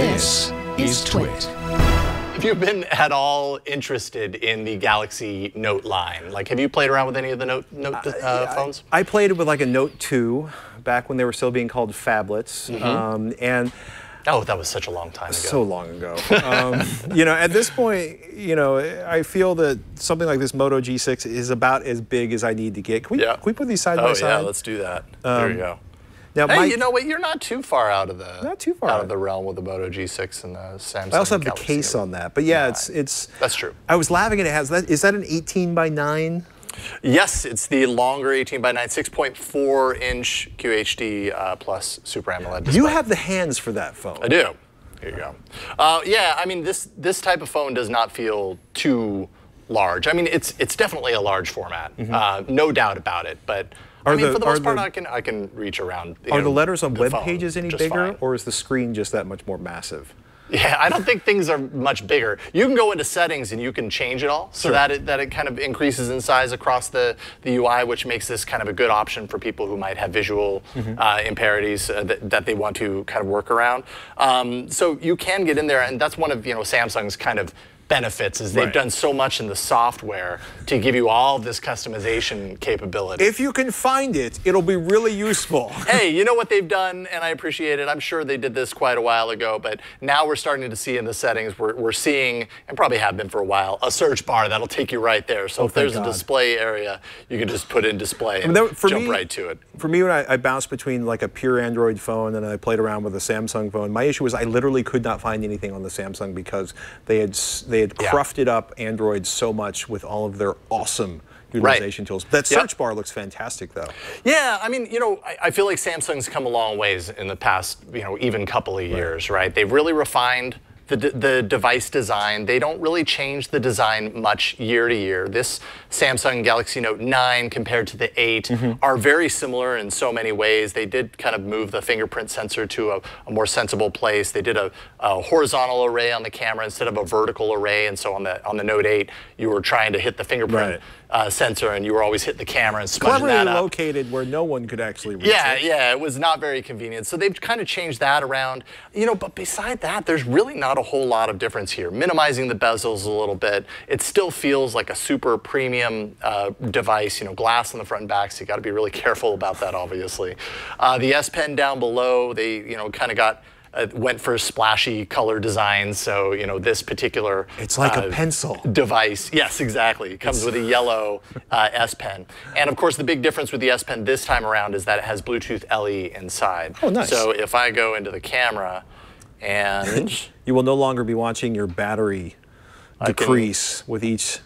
This is TWiT. Have you been at all interested in the Galaxy Note line? Like, have you played around with any of the Note, Note uh, phones? I played with like a Note 2 back when they were still being called phablets. Mm-hmm. Um, and Oh, that was such a long time ago. so long ago. Um, you know, at this point, you know, I feel that something like this Moto G6 is about as big as I need to get. Can we, Yeah. can we put these side oh by yeah, side? let's do that. there you go. Now, Hey, my- you know what? You're not too far out of the Not too far out of the realm with the Moto G6 and the Samsung. I also have the case on that, but yeah, it's it's. That's true. I was laughing at it. Has that is that an 18 by 9? Yes, it's the longer 18 by 9, 6.4 inch QHD uh, plus Super AMOLED display. You have the hands for that phone. I do. Here you go. Uh, yeah, I mean this this type of phone does not feel too large. I mean it's it's definitely a large format, uh, no doubt about it. But I mean the- for the most part, the- I can I can reach around. Are know, the letters on the web phone pages any bigger, fine. or is the screen just that much more massive? Yeah, I don't think things are much bigger. You can go into settings and you can change it all so Sure. that it, that it kind of increases in size across the, the UI, which makes this kind of a good option for people who might have visual Mm-hmm. uh, imparities uh, that, that they want to kind of work around. Um, so you can get in there, and that's one of you know Samsung's kind of benefits is they've Right. done so much in the software to give you all this customization capability. If you can find it, it'll be really useful. hey, you know what they've done, and I appreciate it. I'm sure they did this quite a while ago, but now we're starting to see in the settings, we're, we're seeing, and probably have been for a while, a search bar that'll take you right there. So oh, if there's God. a display area, you can just put in display and that- for jump me- right to it. For me, when I, I bounced between like a pure Android phone and I played around with a Samsung phone, my issue was I literally could not find anything on the Samsung because they had s- they had Yeah. crufted up Android so much with all of their awesome utilization tools. That Yep. search bar looks fantastic though. Yeah, I mean, you know, I, I feel like Samsung's come a long ways in the past, you know, even couple of years, right? They've really refined the, the device design. They don't really change the design much year to year. This Samsung Galaxy Note 9 compared to the 8 are very similar in so many ways. They did kind of move the fingerprint sensor to a, a more sensible place. They did a, a horizontal array on the camera instead of a vertical array, and so on the on the Note 8, you were trying to hit the fingerprint Right. uh, sensor, and you were always hitting the camera and smudging that up. located where no one could actually reach Yeah, it. yeah, it was not very convenient. So they've kind of changed that around. You know, but beside that, there's really not a whole lot of difference here. Minimizing the bezels a little bit, it still feels like a super premium uh, device. You know, glass on the front and back, so you got to be really careful about that, obviously. Uh, the S Pen down below, they you know kind of got. Uh, went for splashy color designs, so you know this particular. It's like a uh, pencil. device. Yes, exactly. It comes with a yellow uh, S Pen. And of course, the big difference with the S Pen this time around is that it has Bluetooth LE inside. Oh, nice. So if I go into the camera and You will no longer be watching your battery can- decrease with each.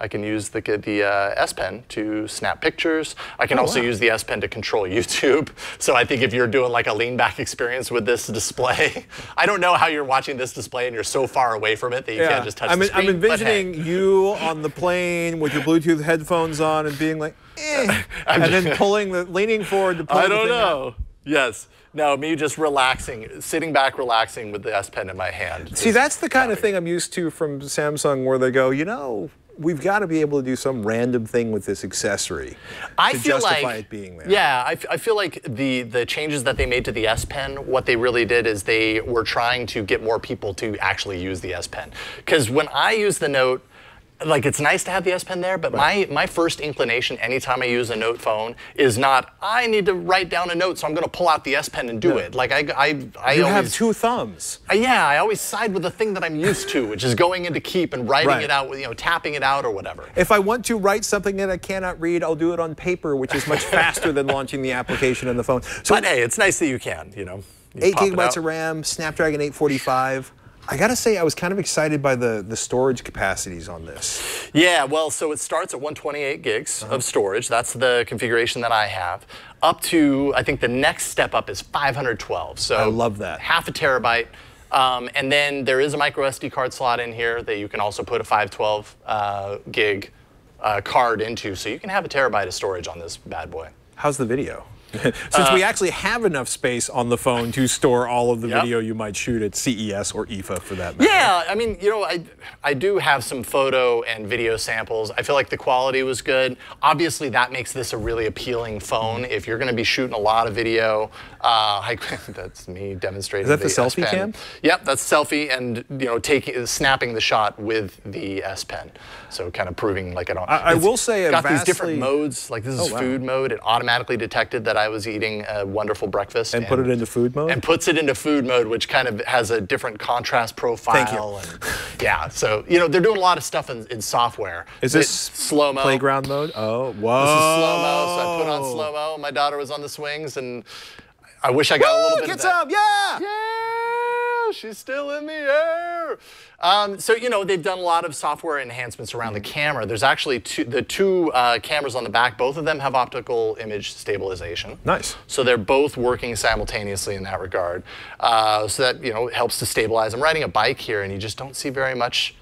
I can use the, the uh, S Pen to snap pictures. I can also Oh, wow. use the S Pen to control YouTube. So I think if you're doing like a lean back experience with this display, I don't know how you're watching this display and you're so far away from it that you can't just touch I'm, the screen. I'm but hey. envisioning you on the plane with your Bluetooth headphones on and being like, eh, and then pulling the, leaning forward to pull I don't thing out. Yes. No, me just relaxing, sitting back, relaxing with the S Pen in my hand. See, that's the kind of thing I'm used to from Samsung where they go, you know, we've got to be able to do some random thing with this accessory I to feel justify like, it being there. Yeah, I, f- I feel like the the changes that they made to the S Pen, what they really did is they were trying to get more people to actually use the S Pen. Because when I use the Note, like it's nice to have the S Pen there, but my my first inclination anytime I use a Note phone is not I need to write down a note, so I'm going to pull out the S Pen and do Yeah. it. Like I I I You always, have two thumbs. Uh, Yeah, I always side with the thing that I'm used to, which is going into keep and writing Right. it out, with you know, tapping it out or whatever. If I want to write something that I cannot read, I'll do it on paper, which is much faster than launching the application on the phone. So But hey, it's nice that you can, you know. You eight pop gigabytes of RAM, Snapdragon 845. I gotta say, I was kind of excited by the the storage capacities on this. Yeah, well, so it starts at 128 gigs Uh-huh. of storage. That's the configuration that I have. Up to, I think the next step up is 512. So I love that. Half a terabyte. Um, and then there is a micro SD card slot in here that you can also put a 512 uh, gig uh, card into. So you can have a terabyte of storage on this bad boy. How's the video? Since we actually have enough space on the phone to store all of the Yep. video you might shoot at CES or IFA for that matter. Yeah, I mean, you know, I I do have some photo and video samples. I feel like the quality was good. Obviously, that makes this a really appealing phone if you're going to be shooting a lot of video. Uh, I, that's me demonstrating. Is that the S selfie Pen. cam? Yep, that's selfie, and you know, taking snapping the shot with the S Pen. So kind of proving like I don't. I- I will say got these different modes. Like this is Oh, wow. food mode. It automatically detected that I was eating a wonderful breakfast And put it into food mode? And puts it into food mode, which kind of has a different contrast profile. Thank you. And, yeah, so you know they're doing a lot of stuff in, in software. Is this slow mo? playground mode? Oh, whoa. This is slow mo. So I put on slow mo. My daughter was on the swings, and I wish I got a little bit of that. some, yeah! Yeah, she's still in the air. Um, so you know they've done a lot of software enhancements around the camera. There's actually two, the two uh, cameras on the back. Both of them have optical image stabilization. Nice. So they're both working simultaneously in that regard. Uh, so that you know helps to stabilize. I'm riding a bike here, and you just don't see very much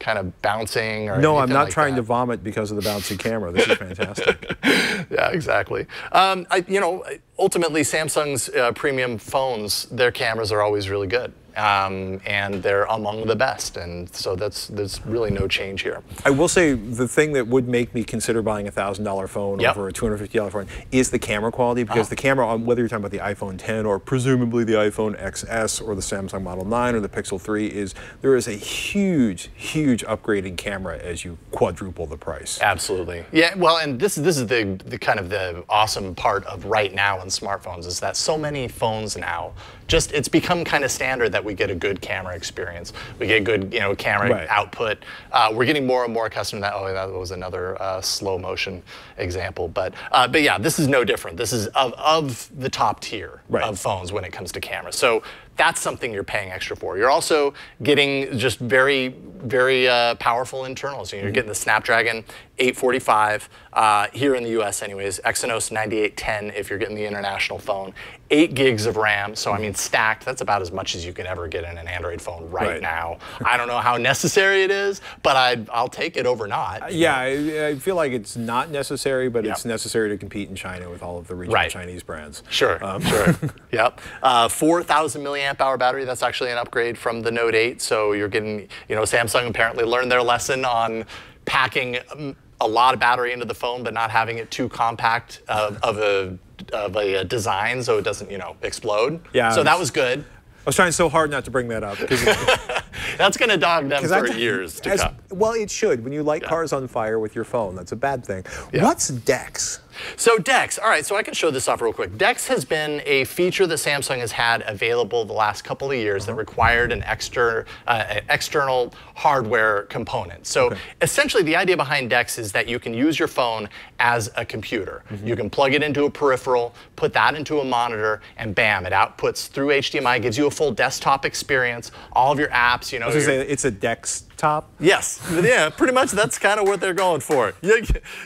kind of bouncing or No, I'm not like trying that. to vomit because of the bouncy camera. This is fantastic. Yeah, exactly. Um, I, you know, ultimately, Samsung's uh, premium phones, their cameras are always really good, um, and they're among the best, and so that's there's really no change here. I will say the thing that would make me consider buying a thousand dollar phone Yep. Over a two hundred fifty dollar phone is the camera quality because the camera on whether you're talking about the iPhone 10 or presumably the iPhone XS or the Samsung Model 9 or the Pixel 3 is there is a huge huge upgrade in camera as you quadruple the price. Absolutely. Yeah. Well, and this is this is the the kind of the awesome part of right now in smartphones is that so many phones now just it's become kind of standard that we get a good camera experience. We get good you know camera Right. output. Uh, we're getting more and more accustomed to that. Oh, that was another uh, slow motion example. But uh, but yeah, this is no different. This is of of the top tier Right. of phones when it comes to camera. So that's something you're paying extra for. You're also getting just very, very uh, powerful internals. You're getting the Snapdragon 845 uh, here in the US, anyways. Exynos 9810 if you're getting the international phone. Eight gigs of RAM. So I mean, stacked. That's about as much as you can ever get in an Android phone right, Right. now. I don't know how necessary it is, but I'd, I'll take it over not. Yeah, I, I feel like it's not necessary, but Yeah. it's necessary to compete in China with all of the regional Right. Chinese brands. Sure, Um, sure. yep. Uh, 4,000 milliamp hour battery. That's actually an upgrade from the Note 8. So you're getting, you know, Samsung apparently learned their lesson on packing um, a lot of battery into the phone, but not having it too compact of, of a of a, uh, design so it doesn't, you know, explode. Yeah, So that was good. I was trying so hard not to bring that up because That's going to dog them for I- years to as- come. Well, it should. When you light cars on fire with your phone, that's a bad thing. What's DeX? So DeX, all right, so I can show this off real quick. DeX has been a feature that Samsung has had available the last couple of years that required an extra, uh, external hardware component. So essentially the idea behind DeX is that you can use your phone as a computer. You can plug it into a peripheral, put that into a monitor, and bam, it outputs through HDMI, gives you a full desktop experience, all of your apps, you know. I was your- say it's a desktop? Yes, yeah, pretty much that's kind of what they're going for. You,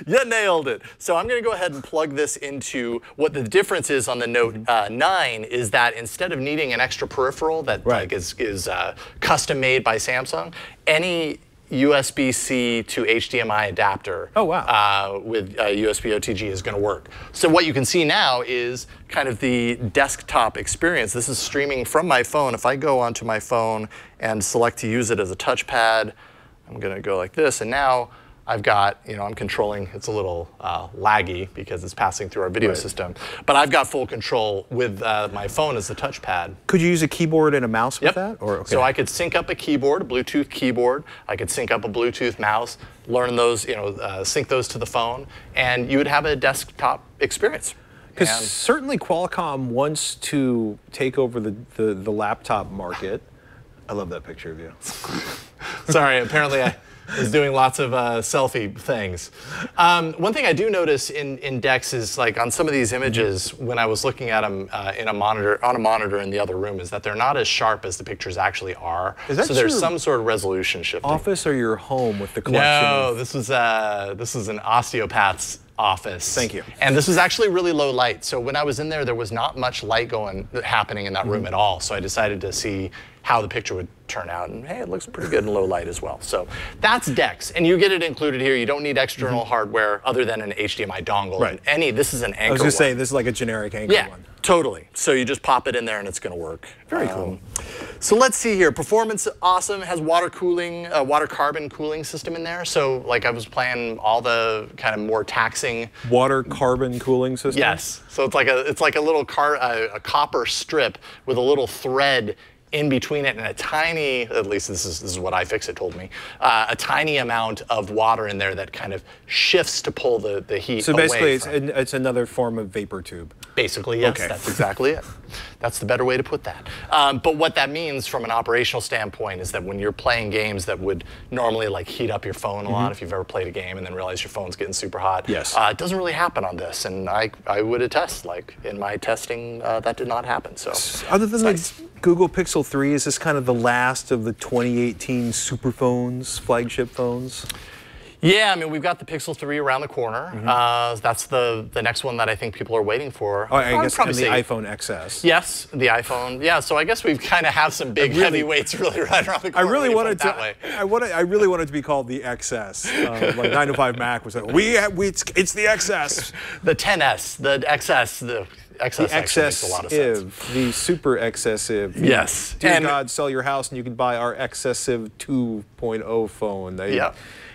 you nailed it. So I'm going to go ahead and plug this into what the difference is on the Note uh, 9 is that instead of needing an extra peripheral that Right. like is, is uh, custom made by Samsung, any USB-C to HDMI adapter Oh, wow. uh, with uh, USB OTG is going to work. So what you can see now is kind of the desktop experience. This is streaming from my phone. If I go onto my phone and select to use it as a touchpad, I'm going to go like this, and now I've got, you know, I'm controlling, it's a little uh, laggy because it's passing through our video Right. system, but I've got full control with uh, my phone as the touchpad. Could you use a keyboard and a mouse with that? Or okay. So I could sync up a keyboard, a Bluetooth keyboard. I could sync up a Bluetooth mouse, learn those, you know, uh, sync those to the phone, and you would have a desktop experience. Because certainly Qualcomm wants to take over the, the, the laptop market. I love that picture of you. Sorry, apparently I was doing lots of uh, selfie things. Um, one thing I do notice in, in DeX is like on some of these images, when I was looking at them uh, in a monitor on a monitor in the other room, is that they're not as sharp as the pictures actually are. Is that so there's some sort of resolution shifting. Office or your home with the collection No, this was uh, this was an osteopath's office. Thank you. And this was actually really low light. So when I was in there, there was not much light going happening in that room Mm-hmm. at all. So I decided to see how the picture would turn out. And hey, it looks pretty good in low light as well. So that's DeX. And you get it included here. You don't need external hardware other than an HDMI dongle. Right. And any, this is an Anker I was going to say this is like a generic Anker Yeah, one. totally. So you just pop it in there and it's going to work. Very cool. So let's see here. Performance awesome. Has water cooling, uh, water carbon cooling system in there. So like I was playing all the kind of more taxing. Water carbon cooling system. Yes. So it's like a it's like a little car uh, a copper strip with a little thread in between it and a tiny, at least this is, this is what iFixit told me, uh, a tiny amount of water in there that kind of shifts to pull the, the heat So basically, it's, an, it's another form of vapor tube. Basically, yes, Okay. that's exactly it. That's the better way to put that. Um, but what that means from an operational standpoint is that when you're playing games that would normally like heat up your phone a lot, if you've ever played a game and then realize your phone's getting super hot, Mm-hmm. Yes. uh, it doesn't really happen on this. And I, I would attest, like in my testing, uh, that did not happen. So Other than it's the Google Pixel 3, is this kind of the last of the 2018 super phones, flagship phones? Yeah, I mean, we've got the Pixel 3 around the corner. Uh, that's the, the next one that I think people are waiting for. Oh, I guess probably the iPhone XS. Yes, the iPhone. Yeah, so I guess we've kind of have some big really- heavyweights really right around the corner. I really wanted to. I wanted. I really wanted to be called the XS. Uh, like 9to5Mac was like, we, have, we it's, it's the XS. The 10s, the XS, the XS The actually makes a lot of sense. excessive, the super excessive. Yes, Dear and- God, sell your house and you can buy our excessive 2.0 phone. They, Yeah.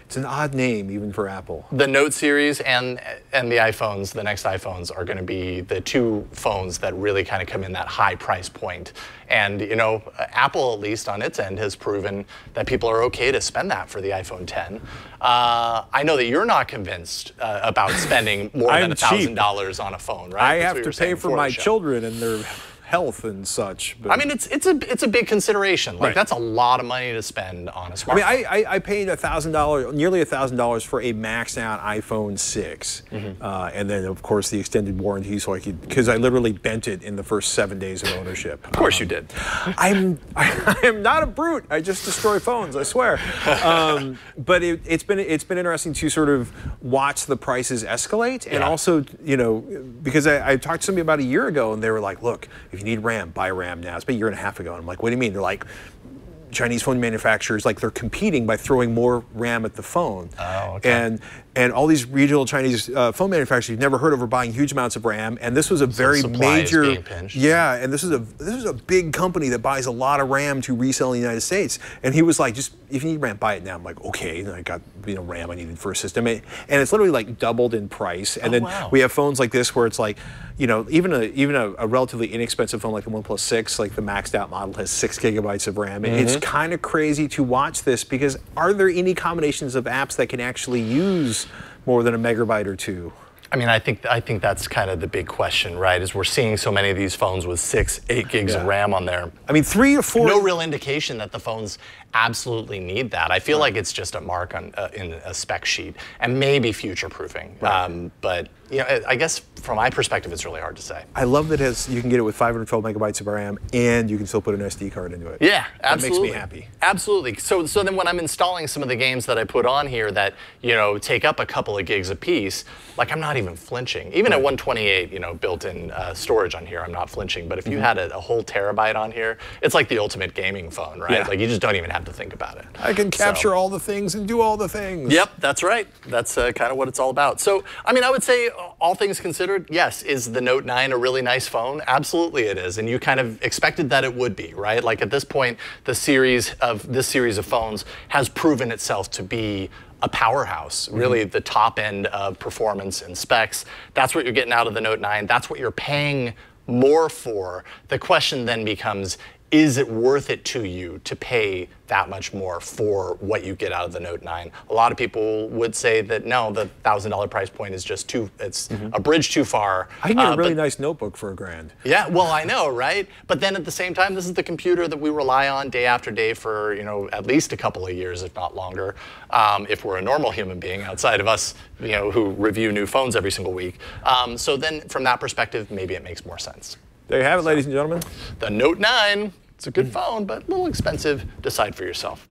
It's an odd name even for Apple. The Note series and and the iPhones, the next iPhones, are going to be the two phones that really kind of come in that high price point. And you know, Apple at least on its end has proven that people are okay to spend that for the iPhone 10. Uh, I know that you're not convinced uh, about spending more than a thousand dollars on a phone, right? I That's have to pay for my show. children and their health and such. But I mean, it's it's a it's a big consideration. Like Right. that's a lot of money to spend on a smartphone. I mean, I, I, I paid a thousand dollars, nearly a thousand dollars for a maxed out iPhone 6 Mm-hmm. uh, and then of course the extended warranty, so I could because I literally bent it in the first seven days of ownership. of course you did. I'm I am not a brute. I just destroy phones. I swear. Um, but it, it's been it's been interesting to sort of watch the prices escalate, and Yeah. also you know because I, I talked to somebody about a year ago, and they were like, "Look, if you need RAM, buy RAM now." It's been a year and a half ago, and I'm like, "What do you mean?" They're like. Chinese phone manufacturers like they're competing by throwing more RAM at the phone. Oh, okay. And and all these regional Chinese uh, phone manufacturers you've never heard of are buying huge amounts of RAM. And this was a very supply is major yeah, and this is a this is a big company that buys a lot of RAM to resell in the United States. And he was like, just if you need RAM, buy it now. I'm like, okay. And I got you know RAM I needed for a system, and it's literally like doubled in price. And Oh, then wow. we have phones like this where it's like, you know, even a even a, a relatively inexpensive phone like the OnePlus 6, like the maxed out model, has six gigabytes of RAM. It's Mm-hmm. kind of crazy to watch this because are there any combinations of apps that can actually use more than a megabyte or two? I mean, I think I think that's kind of the big question, right? Is we're seeing so many of these phones with six, eight gigs of RAM on there. I mean, three or four. No real indication that the phones absolutely need that. I feel like it's just a mark on uh, in a spec sheet and maybe future proofing. Um, but you know, I guess from my perspective, it's really hard to say. I love that it has, you can get it with 512 megabytes of RAM and you can still put an SD card into it. Yeah, That makes me happy. Absolutely. So, so then when I'm installing some of the games that I put on here that you know take up a couple of gigs a piece, like I'm not even flinching. Even at 128, you know, built-in uh, storage on here, I'm not flinching. But if you had a, a whole terabyte on here, it's like the ultimate gaming phone, right? Yeah. Like you just don't even have to think about it. I can So- capture all the things and do all the things. Yep, that's right. That's uh, kind of what it's all about. So, I mean, I would say, all things considered, yes, is the Note 9 a really nice phone? Absolutely it is. And you kind of expected that it would be, right? Like at this point, the series of this series of phones has proven itself to be a powerhouse, mm-hmm. really the top end of performance and specs. That's what you're getting out of the Note 9. That's what you're paying more for. The question then becomes, is it worth it to you to pay that much more for what you get out of the Note 9? A lot of people would say that no, the thousand dollar price point is just too, it's a bridge too far. I can get Uh, a really but- nice notebook for a grand. yeah, well, I know, right? But then at the same time, this is the computer that we rely on day after day for, you know, at least a couple of years, if not longer, um, if we're a normal human being outside of us, you know, who review new phones every single week. Um, so then, from that perspective, maybe it makes more sense. There you have it, ladies and gentlemen. The Note 9, it's a good phone, but a little expensive. Decide for yourself.